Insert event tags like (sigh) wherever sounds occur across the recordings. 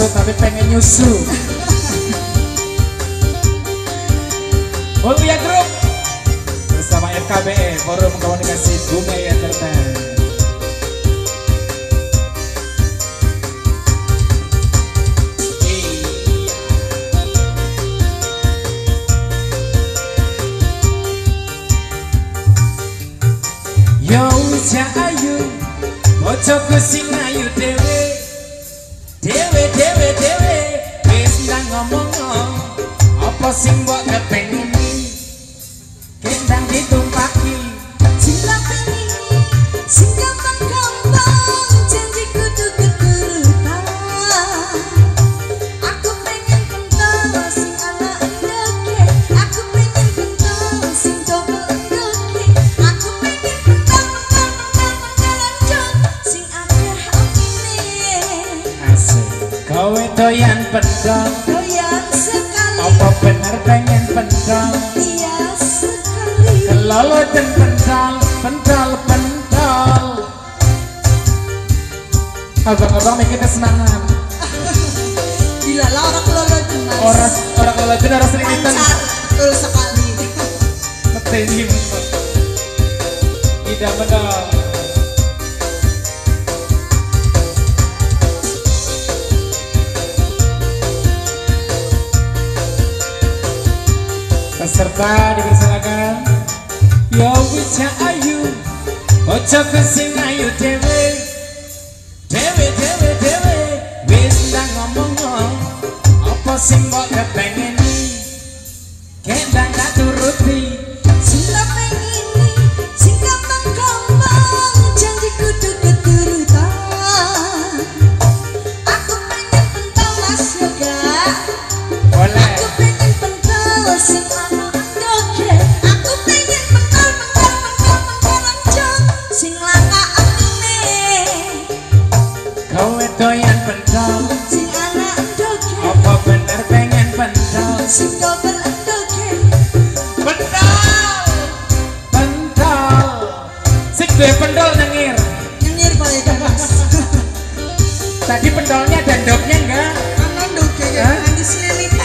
Nesu tapi pengen nyusu. Mulia Group bersama FKBE Forum Komunikasi Bunga Entertainment. Yo uja ayu Ojoku sing ayu sing mbok kepengini Kendang ditumpaki Cinta pengen sing gampang-gampang janji kudu keturutan Aku pengen kental sing ala endoke Aku pengen kental sing double endoke Aku pengen kental kental kental kental lanjut sing akeh omine Asik. Kowe doyan pendol pengen pendol iya sekali. Kelolo dan pendol Pendol pendol Abang-abang senangan Bila (laughs) lah orang kelolo mas Orang orang kelolo itu harus selimitan Lancar betul sekali. Meteni Tidak benar serta dipersilakan Yo Wicca Ayu Ojo kesing ayu dewe Dewe dewe dewe Wis ngomong ngomong Apa sing mbok kepengen Tadi pentolnya dan dognya enggak. Endoke Hah? ya nanti selilit (laughs)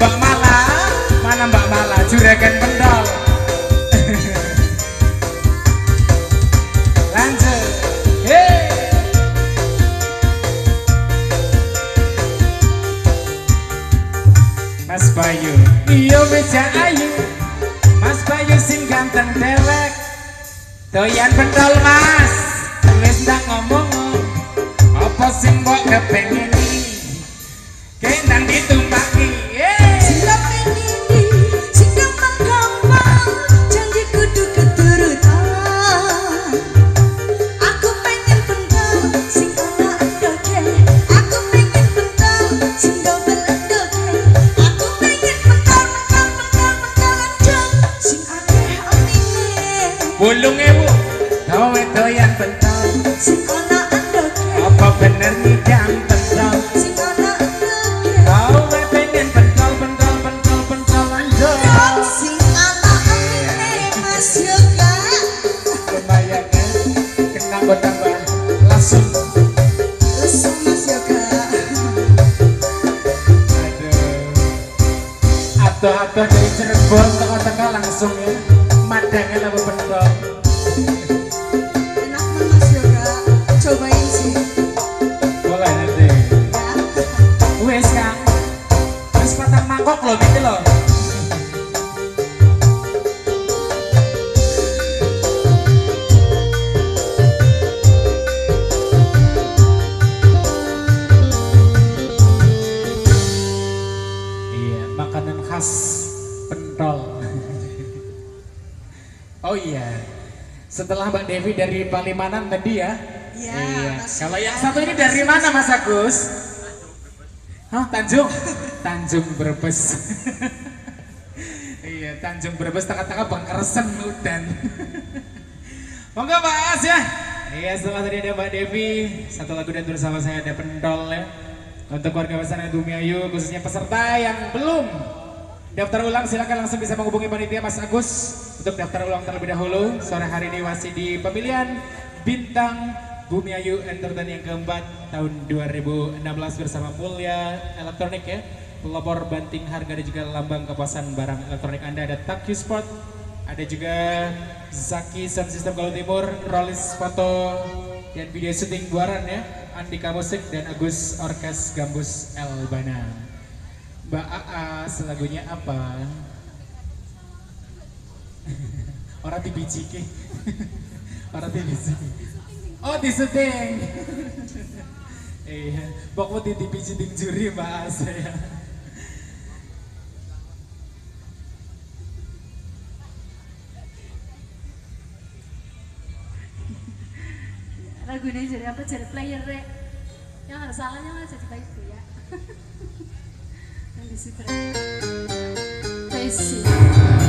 Mbak Mala Mana Mbak Mala? Juragan pentol (laughs) Lanjut. Hey Mas Bayu. Iyo meja ayu. Mas Bayu sing ganteng dewek. Doyan pentol mas nulis dan ngomong apa sing mbok kepengin? Kenang ditunggu Apa Kowe pengen Mas Yoga ya Langsung Lesung Mas Yoga dari Cirebon Tengah-tengah langsung ya Madangnya labu pentol mangkok loh gitu loh Iya, makanan khas pentol. (laughs) Oh iya, setelah Mbak Devi dari Palimanan tadi ya. Iya, Mas Kalau yang satu ini dari mana Mas Agus? Hah, Tanjung? (laughs) Tanjung Brebes. iya, Tanjung Brebes tengah-tengah Bangkersen udan. Monggo Pak As ya. Iya, setelah tadi ada Mbak Devi, satu lagu dan bersama saya ada Pentol ya. Untuk warga pesanan Bumi Ayu, khususnya peserta yang belum daftar ulang, silakan langsung bisa menghubungi panitia Mas Agus untuk daftar ulang terlebih dahulu. Sore hari ini masih di pemilihan bintang Bumi Ayu Entertain yang keempat tahun 2016 bersama Mulya Elektronik ya. Pelopor banting harga dan juga lambang kepuasan barang elektronik Anda ada Takyu Sport, ada juga Zaki Sound System Kalau Timur, Rollis Foto dan video syuting Buaran ya, Andika Musik dan Agus Orkes Gambus Elbana. Mbak AA selagunya apa? (laughs) Orang di biji ke. (laughs) Orang di biji. Oh di syuting. (laughs) Iya, pokoknya di ting juri Mbak A saya. lagunya jadi apa? Jadi player deh yang ada salahnya mah jadi baik ya. (laughs) Yang di situ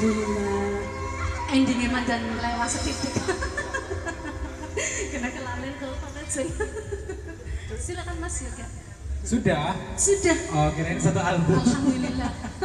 Alhamdulillah. Endingnya mandan lewat setitik. (laughs) Kena kelalen kalau pada sih. Silakan Mas Yoga. Sudah? Sudah. Oh, kirain satu album. Alhamdulillah.